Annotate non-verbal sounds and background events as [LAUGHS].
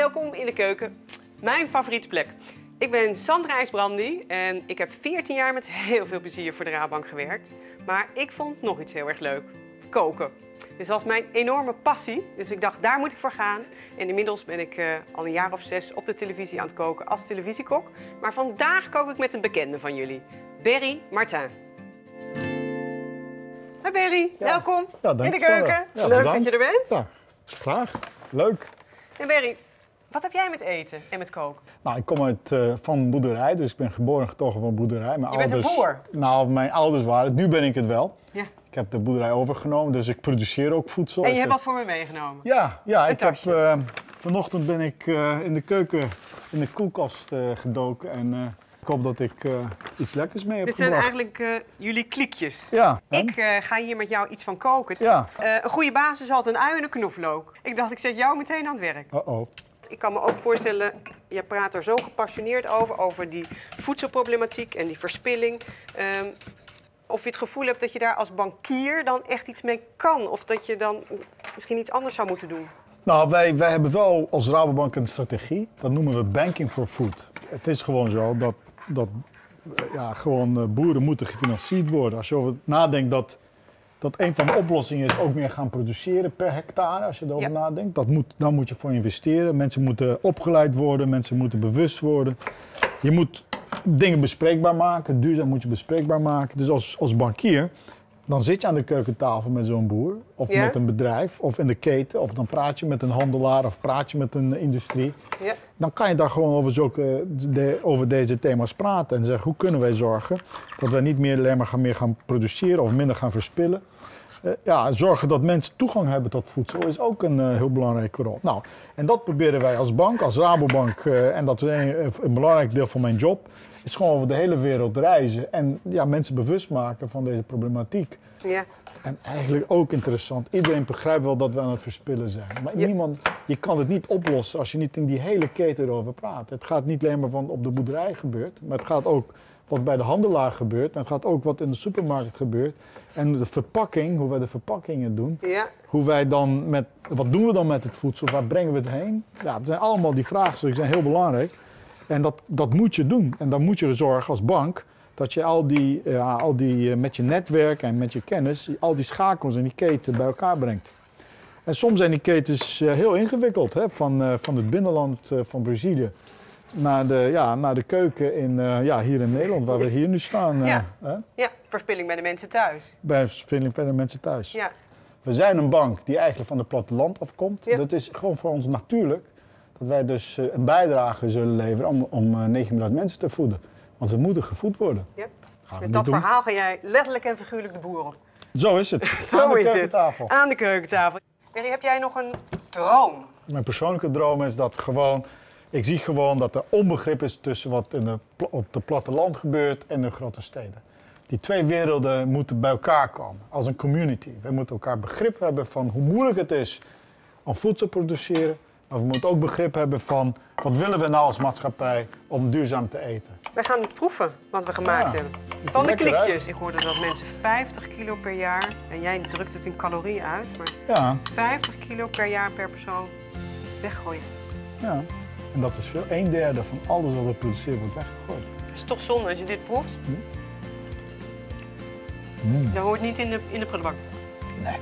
welkom in de keuken. Mijn favoriete plek. Ik ben Sandra IJsbrandy en ik heb 14 jaar met heel veel plezier voor de Raadbank gewerkt. Maar ik vond nog iets heel erg leuk. Koken. Dit was mijn enorme passie, dus ik dacht daar moet ik voor gaan. En inmiddels ben ik uh, al een jaar of zes op de televisie aan het koken als televisiekok. Maar vandaag kook ik met een bekende van jullie, Berry Martin. Hi Berry, Ja. welkom Ja, in de keuken. Ja, Leuk bedankt. dat je er bent. Ja, graag. Leuk. En Berry, wat heb jij met eten en met koken? Nou, ik kom uit, eh, van boerderij, dus ik ben geboren en getogen van boerderij. Mijn Je bent een boer? Nou, mijn ouders waren het. Nu ben ik het wel. Ja. Ik heb de boerderij overgenomen, dus ik produceer ook voedsel. En je Dus hebt wat voor me meegenomen. Ja, ja ik heb, eh, vanochtend ben ik eh, in de keuken, in de koelkast gedoken en ik hoop dat ik iets lekkers mee heb Dit zijn gebracht. eigenlijk jullie kliekjes. Ja. Ik ga hier met jou iets van koken. Ja. Een goede basis is altijd een ui en een knoflook. Ik dacht, ik zet jou meteen aan het werk. Uh-oh. Ik kan me ook voorstellen, je praat er zo gepassioneerd over, over die voedselproblematiek en die verspilling. Ehm, of je het gevoel hebt dat je daar als bankier dan echt iets mee kan. Of dat je dan misschien iets anders zou moeten doen. Nou, wij, wij hebben wel als Rabobank een strategie. Dat noemen we banking for food. Het is gewoon zo dat, dat ja, gewoon, eh, boeren moeten gefinancierd worden. Als je over nadenkt dat, dat een van de oplossingen is ook meer gaan produceren per hectare. Als je erover Ja. nadenkt. Dat moet, daar moet je voor investeren. Mensen moeten opgeleid worden. Mensen moeten bewust worden. Je moet dingen bespreekbaar maken. Duurzaam moet je bespreekbaar maken. Dus als, als bankier, dan zit je aan de keukentafel met zo'n boer. Of Ja. met een bedrijf. Of in de keten. Of dan praat je met een handelaar. Of praat je met een industrie. Ja. Dan kan je daar gewoon over, zulke, de, over deze thema's praten. En zeggen, hoe kunnen wij zorgen dat wij niet meer alleen maar gaan, meer gaan produceren. Of minder gaan verspillen. Eh, ja, zorgen dat mensen toegang hebben tot voedsel is ook een eh, heel belangrijke rol. Nou, en dat proberen wij als bank, als Rabobank, eh, en dat is een, een belangrijk deel van mijn job, is gewoon over de hele wereld reizen en ja, mensen bewust maken van deze problematiek. Ja. En eigenlijk ook interessant, iedereen begrijpt wel dat we aan het verspillen zijn. Maar Ja. niemand, je kan het niet oplossen als je niet in die hele keten erover praat. Het gaat niet alleen maar van op de boerderij gebeurt, maar het gaat ook wat bij de handelaar gebeurt. En het gaat ook wat in de supermarkt gebeurt. En de verpakking, hoe wij de verpakkingen doen. Ja. Hoe wij dan met, wat doen we dan met het voedsel? Waar brengen we het heen? Ja, het zijn allemaal die vraagstukken zijn heel belangrijk. En dat, dat moet je doen. En dan moet je zorgen als bank dat je al die, ja, al die eh, met je netwerk en met je kennis, al die schakels en die keten bij elkaar brengt. En soms zijn die ketens eh, heel ingewikkeld, hè? Van, eh, van het binnenland van Brazilië naar de, ja, naar de keuken in, ja, hier in Nederland, waar we hier nu staan. Ja. hè? ja, verspilling bij de mensen thuis. Bij Spinning bij de mensen thuis. Ja. We zijn een bank die eigenlijk van het platteland afkomt. Ja. Dat is gewoon voor ons natuurlijk dat wij dus eh, een bijdrage zullen leveren om, om eh, 9 miljard mensen te voeden. Want ze moeten gevoed worden. Met niet dat doen. verhaal ga jij letterlijk en figuurlijk de boer op. Zo is het. Zo [LAUGHS] Aan de is het. keukentafel. Aan de keukentafel. Berry, heb jij nog een droom? Mijn persoonlijke droom is dat gewoon, ik zie gewoon dat er onbegrip is tussen wat in de, op het platteland gebeurt en de grote steden. Die twee werelden moeten bij elkaar komen als een community. We moeten elkaar begrip hebben van hoe moeilijk het is om voedsel te produceren. Maar we moeten ook begrip hebben van wat willen we nou als maatschappij om duurzaam te eten. Wij gaan het proeven wat we gemaakt Ja, hebben. Van de klikjes. Ik hoorde dat mensen 50 kilo per jaar, en jij drukt het in calorieën uit, maar Ja, 50 kilo per jaar per persoon weggooien. ja. En dat is veel. Een derde van alles wat we produceren wordt weggegooid. Dat is toch zonde als je dit proeft? Mm. Dat hoort niet in de, in de prullenbak. Nee.